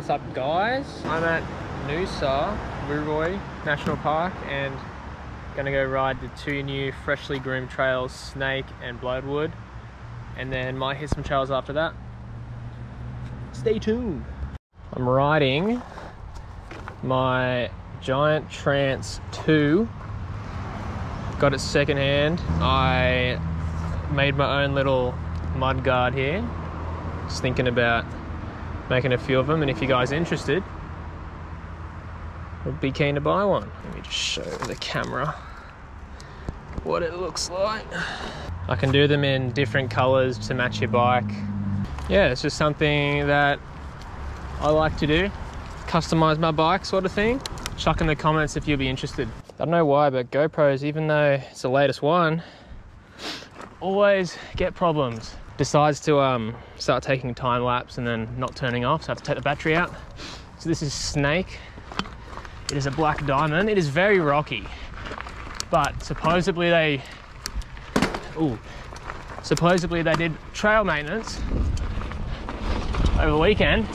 What's up guys? I'm at Noosa, Wooroi National Park and gonna go ride the two new freshly groomed trails, Snake and Bloodwood. And then might hit some trails after that. Stay tuned. I'm riding my Giant Trance 2. Got it secondhand. I made my own little mud guard here. Just thinking about making a few of them and if you guys are interested would be keen to buy one. Let me just show the camera what it looks like. I can do them in different colors to match your bike. Yeah it's just something that I like to do. Customize my bike sort of thing. Chuck in the comments if you'll be interested. I don't know why but GoPros even though it's the latest one always get problems decides to um, start taking time lapse and then not turning off, so I have to take the battery out. So this is Snake. It is a black diamond. It is very rocky, but supposedly they, ooh, supposedly they did trail maintenance over the weekend.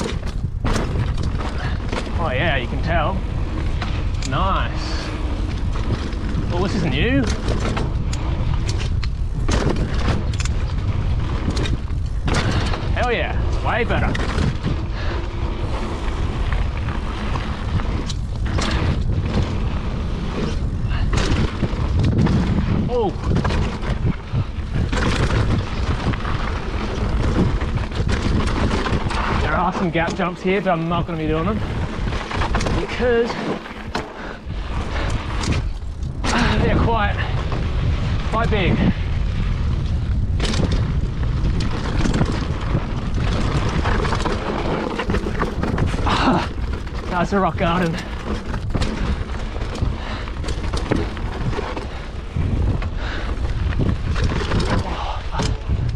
Oh yeah, you can tell. Nice. Well, this is new. Hell yeah, way better. Oh. There are some gap jumps here, but I'm not going to be doing them because they're quite, quite big. That's a rock garden.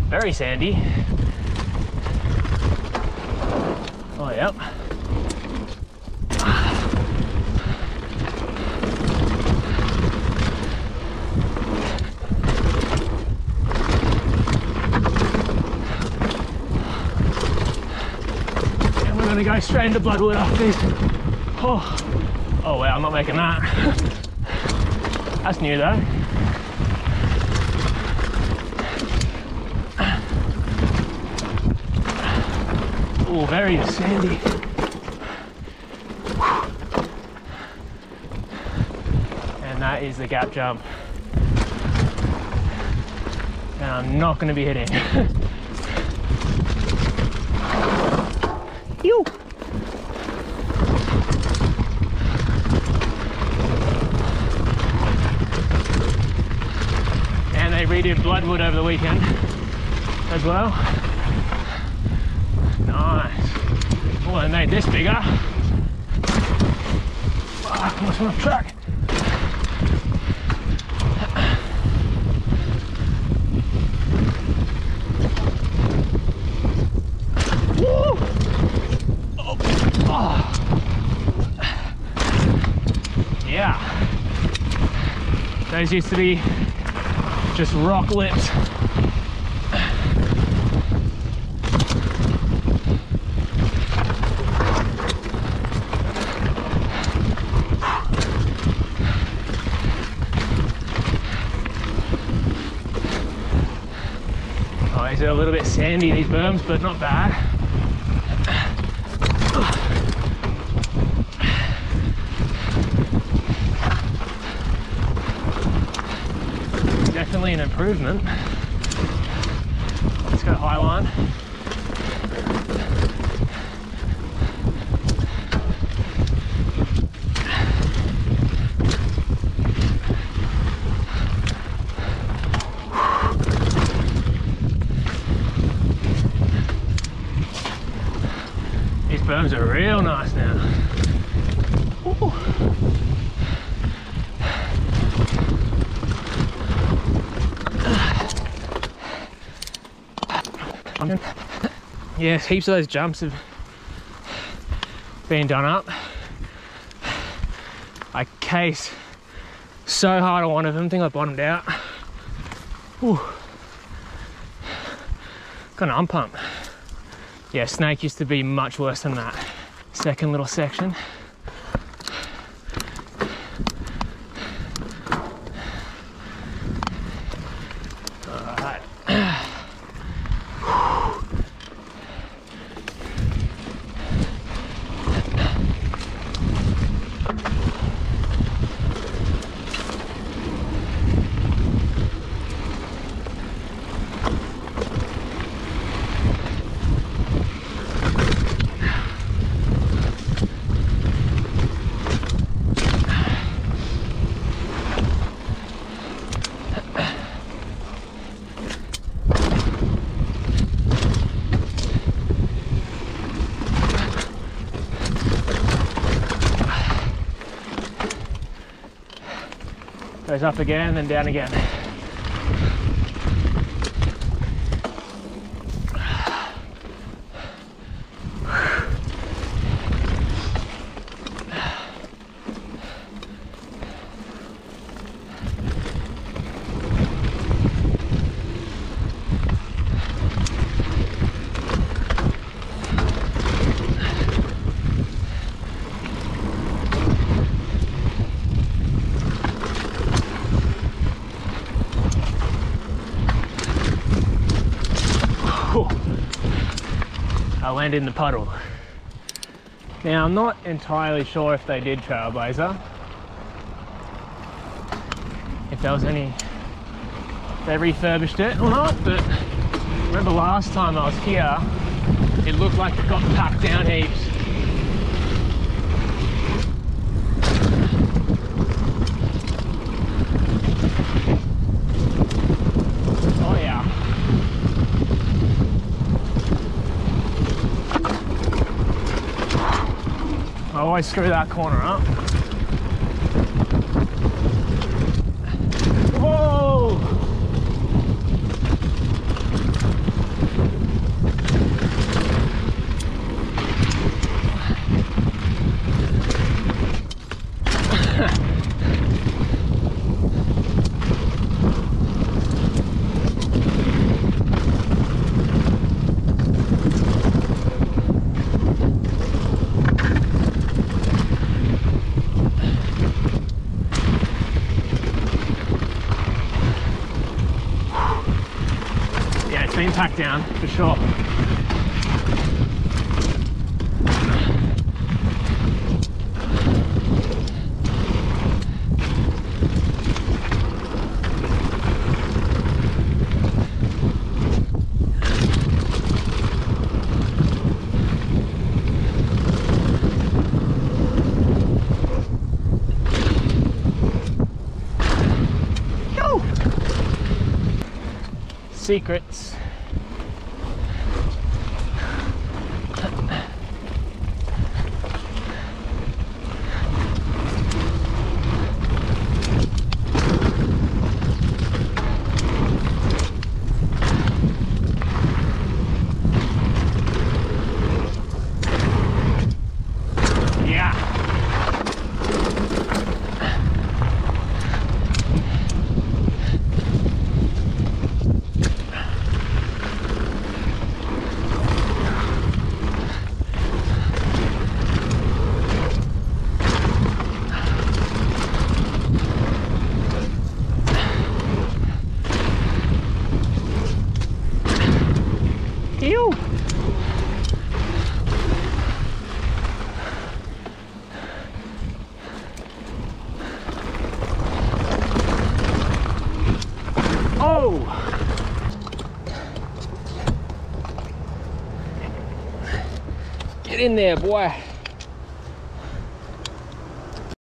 Very sandy. Oh, yep. And we're gonna go straight into Bloodwood after this. Oh, oh wow, I'm not making that. That's new though. Oh, very sandy. And that is the gap jump. And I'm not gonna be hitting. Ew. And they redid Bloodwood over the weekend as well. Nice. Oh, they made this bigger. Fuck, went off Those used to be just rock lips. Oh, these are a little bit sandy, these berms, but not bad. Definitely an improvement. Let's go Highline. These berms are real nice now. Ooh. Yes, heaps of those jumps have been done up. I cased so hard on one of them, think I bottomed out. Whew. Got an arm pump. Yeah, snake used to be much worse than that. second little section. Goes up again, then down again. I landed in the puddle. Now I'm not entirely sure if they did trailblazer. If there was any, they refurbished it or not, but remember last time I was here, it looked like it got packed down heaps. Oh yeah. Oh, I always screw that corner up. Packed down for sure. Secrets. Yeah. Ew. Oh! Get in there, boy.